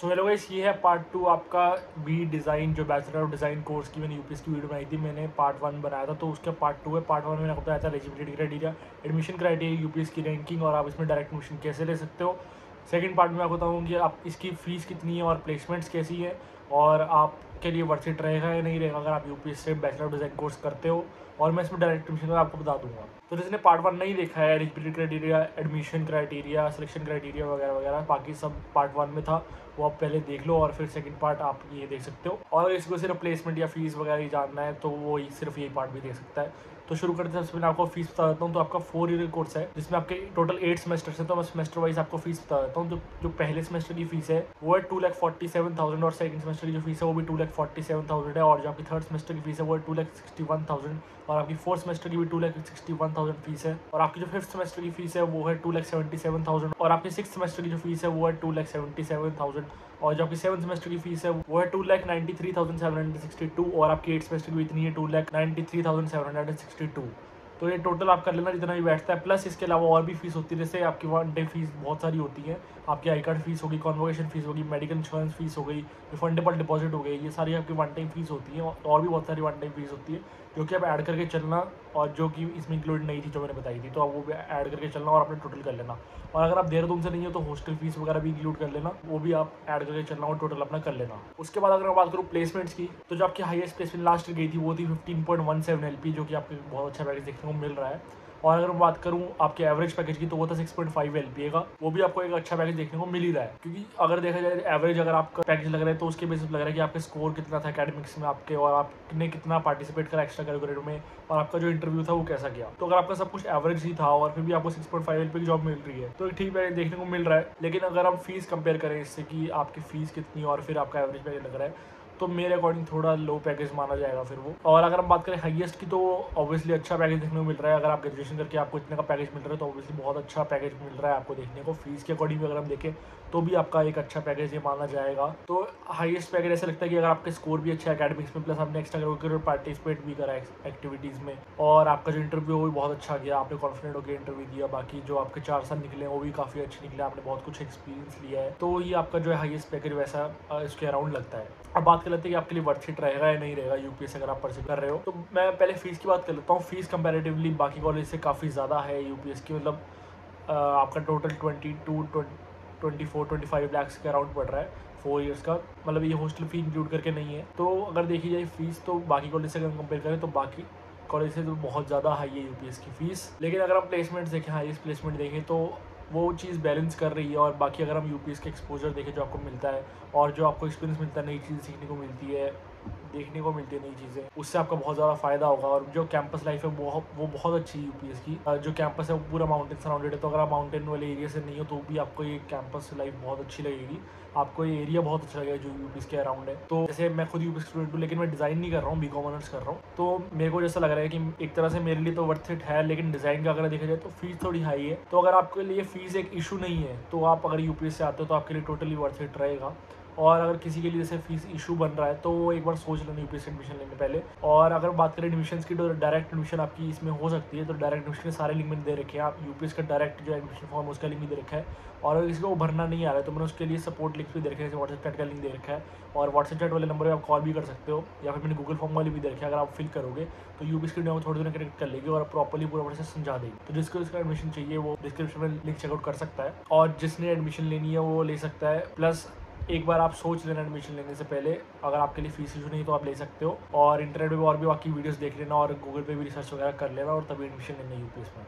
So hello guys ये है part two आपका बी डिज़ाइन जो बैचलर ऑफ़ डिज़ाइन कोर्स की मैंने यूपीएस की वीडियो बनाई थी, मैंने पार्ट वन बनाया था तो उसका पार्ट टू है। पार्ट वन में मैंने बताया था eligibility criteria admission criteria UPES की रैंकिंग और आप इसमें डायरेक्ट एडमिशन कैसे ले सकते हो। सेकेंड पार्ट में आपको बताऊँ कि आप इसकी फ़ीस कितनी है और प्लेसमेंट्स कैसी है और आपके लिए वर्थ रहेगा या नहीं रहेगा अगर आप यूपीएस से बैचलर ऑफ़ डिज़ाइन कोर्स करते हो। और मैं इसमें डायरेक्ट एडमिशन आपको बता दूँगा। तो जिसने पार्ट वन नहीं देखा है eligibility criteria admission criteria selection criteria वगैरह वगैरह, बाकी सब पार्ट वन में था, वो आप पहले देख लो और फिर सेकंड पार्ट आप ये देख सकते हो। और इसको सिर्फ़ प्लेसमेंट या फ़ीस वगैरह ही जानना है तो वो सिर्फ़ यही पार्ट भी देख सकता है। तो शुरू करते हैं, सबसे पहले आपको फ़ीस बता देता हूँ तो आपका फोर ईयर कोर्स है, जिसमें आपके टोटल एट सेमेस्टर है तो मैं सेमेस्टर वाइज आपको फ़ीस बता देता हूँ। जो जो पहले सेमेस्टर की फ़ीस है, वो है two lakh forty seven thousand और सेकंड सेमेस्टर की जो फ़ीस है, वो भी two lakh forty seven thousand है। और जो आपकी थर्ड सेमेस्टर की फ़ीस है, वो two lakh sixty one thousand और आपकी फोर्थ सेमेस्टर की भी two lakh sixty one thousand fees है। और आपकी जो फिफ्थ सेमेस्टर की फ़ीस है, वो है two lakh seventy seven thousand और आपकी सिक्स सेमेस्टर की जो फ़ीस है, वो है two lakh seventy seven thousand और जो आपकी सेवन सेमेस्टर की फ़ीस है, वो है two lakh ninety three thousand seven hundred sixty two और आपकी एट सेमेस्टर की इतनी है two lakh ninety three thousand seven hundred sixty two तो ये टोटल आप कर लेना जितना भी बैठता है प्लस इसके अलावा और भी फ़ीस होती है। जैसे आपकी वन डे फ़ीस बहुत सारी होती है। आपकी आई कार्ड फ़ीस होगी कॉन्वोकेशन फ़ीस होगी मेडिकल इंश्योरेंस फ़ीस हो गई रिफंडेबल डिपॉजिट हो गई, ये सारी आपकी वन टाइम फ़ीस होती है और भी बहुत सारी वन टाइम फ़ीस होती है, जो कि आप ऐड करके चलना और जो कि इसमें इंक्लूड नहीं थी जो मैंने बताई थी तो आप वो भी ऐड करके चलना और अपने टोटल कर लेना। और अगर आप देहरादून से नहीं हो तो हॉस्टल फ़ीस वगैरह भी इंक्लूड कर लेना, वो भी आप ऐड करके चलना और टोटल अपना कर लेना। उसके बाद अगर मैं बात करूँ प्लेसमेंट्स की तो जो आपकी हाईएस्ट प्लेसमेंट लास्ट गई थी, वो थी fifteen point one seven L P जो कि आपको बहुत अच्छा पैकेज देखने को मिल रहा है। और अगर मैं बात करूँ आपके एवरेज पैकेज की तो वो था six point five L P का। वो भी आपको एक अच्छा पैकेज देखने को मिल ही रहा है। क्योंकि अगर देखा जाए एवरेज अगर आपका पैकेज लग रहा है तो उसके बेसिस लग रहा है कि आपका स्कोर कितना था अकेडमिक्स में आपके, और आपने कितना पार्टिसिपेट करा एक्स्ट्रा कैलकुलेटर में, और आपका जो इंटरव्यू था वो कैसा गया। तो अगर आपका सब कुछ एवरेज ही था, और फिर भी आपको सिक्स पॉइंट फाइव एल की जॉब मिल रही है तो एक ठीक पैकेज देखने को मिल रहा है। लेकिन अगर हम फ़ीस कंपेयर करें इससे कि आपकी फ़ीस कितनी, और फिर आपका एवरेज पैकेज लग रहा है तो मेरे अकॉर्डिंग थोड़ा लो पैकेज माना जाएगा फिर वो। और अगर हम बात करें हाईएस्ट की तो ऑब्वियसली अच्छा पैकेज देखने को मिल रहा है। अगर आप ग्रेजुएशन करके आपको इतने का पैकेज मिल रहा है तो ऑब्वियसली बहुत अच्छा पैकेज मिल रहा है आपको देखने को। फ़ीस के अकॉर्डिंग अगर हम देखें तो भी आपका एक अच्छा पैकेज ये माना जाएगा। तो हाईएस्ट पैकेज ऐसा लगता है कि अगर आपके स्कोर भी अच्छा है अकेडमिक्स में प्लस आपने एक्स्ट्रा करिकुलर पार्टिसिपेट भी करा एक्टिविटीज़ में। और आपका जो इंटरव्यू वो भी बहुत अच्छा गया आपने कॉन्फिडेंट होकर इंटरव्यू दिया। बाकी जो आपके चार साल निकले वो भी काफ़ी अच्छे निकले आपने बहुत कुछ एक्सपीरियंस लिया है। तो ये आपका जो है हाईएस्ट पैकेज वैसा इसके अराउंड लगता है। अब बात कर लेते हैं कि आपके लिए वर्थ इट रहेगा या नहीं रहेगा यूपीएस अगर आप परसिव कर रहे हो। तो मैं पहले फ़ीस की बात कर लेता हूँ। फ़ीस कंपेरेटिवली बाकी कॉलेज से काफ़ी ज़्यादा है यूपीएस की। मतलब आपका total twenty two twenty four twenty five lakhs के अराउंड पड़ रहा है फोर इयर्स का। मतलब ये हॉस्टल फ़ी इंक्लूड करके नहीं है। तो अगर देखी जाए फ़ीस तो बाकी कॉलेज से अगर कंपेयर करें तो बाकी कॉलेज से तो बहुत ज़्यादा हाई है यूपीएस की फ़ीस लेकिन अगर हम प्लेसमेंट देखें हाईएस्ट प्लेसमेंट देखें तो वो चीज़ बैलेंस कर रही है और बाकी अगर हम यूपीएस के एक्सपोजर देखें जो आपको मिलता है और जो आपको एक्सपीरियंस मिलता है, नई चीज़ सीखने को मिलती है देखने को मिलती है नई चीज़ें। उससे आपका बहुत ज़्यादा फ़ायदा होगा और जो कैंपस लाइफ है वो वो बहुत अच्छी यूपीएस की। जो कैंपस है, वो पूरा माउंटेन सराउंडेड है तो अगर आप माउंटेन वाले एरिया से नहीं हो तो भी आपको ये कैंपस लाइफ बहुत अच्छी लगेगी। आपको ये एरिया बहुत अच्छा लगेगा जो यूपीएस के अराउंड है। तो जैसे मैं खुद यूपीएस स्टूडेंट हूँ, लेकिन मैं डिज़ाइन नहीं कर रहा हूँ बी कॉमर्स कर रहा हूँ। तो मेरे को जैसा लग रहा है कि एक तरह से मेरे लिए तो वर्थ इट है, लेकिन डिज़ाइन का अगर देखा जाए तो फ़ीस थोड़ी हाई है। तो अगर आपके लिए फ़ीस एक इशू नहीं है तो आप अगर यूपीएस से आते हो तो आपके लिए टोटली वर्थ इट रहेगा। और अगर किसी के लिए जैसे फ़ीस इशू बन रहा है तो वो एक बार सोच लेना यूपीएस एडमिशन लेने पहले। और अगर बात करें एडमिशन की तो डायरेक्ट एडमिशन आपकी इसमें हो सकती है तो डायरेक्ट एडमिशन के सारे लिंक मैंने दे रखे हैं। आप यूपीएस का डायरेक्ट जो एडमिशन फॉर्म उसका लिंक भी दे रखा है। और अगर किसी को भरना नहीं आ रहा है तो मैंने उसके लिए सपोर्ट लिंक भी दे रखे हैं व्हाट्सएप चैट का लिंक दे रखा है। और व्हाट्सएप चैट वाले नंबर पर आप कॉल भी कर सकते हो, या फिर मैंने गूगल फॉर्म वाले भी दे रखे अगर आप फिल करोगे तो यूपीएस की थोड़ी देर कनेक्ट कर लेगी और प्रॉपरली पूरा प्रोसेस समझा देगी। तो जिसको इसका एडमिशन चाहिए, वो डिस्क्रिप्शन में लिंक चेकआउट कर सकता है। और जिसने एडमिशन लेनी है, वो ले सकता है। प्लस एक बार आप सोच लेना एडमिशन लेने से पहले, अगर आपके लिए फ़ीस इशू नहीं तो आप ले सकते हो। और इंटरनेट पर और भी बाकी वीडियोस देख लेना और गूगल पे भी रिसर्च वगैरह कर लेना और तभी एडमिशन लेना यूपीएस में।